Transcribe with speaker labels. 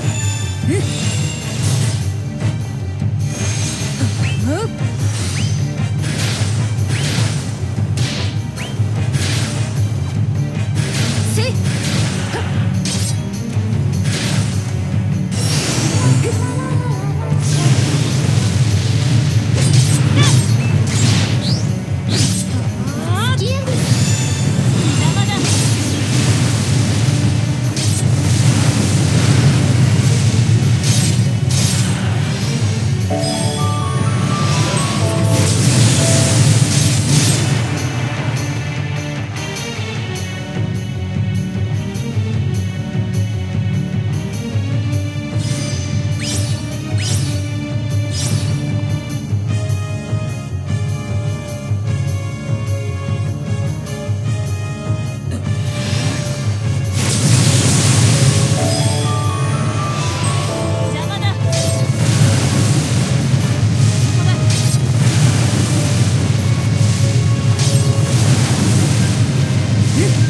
Speaker 1: Hum? Hum?
Speaker 2: Yeah.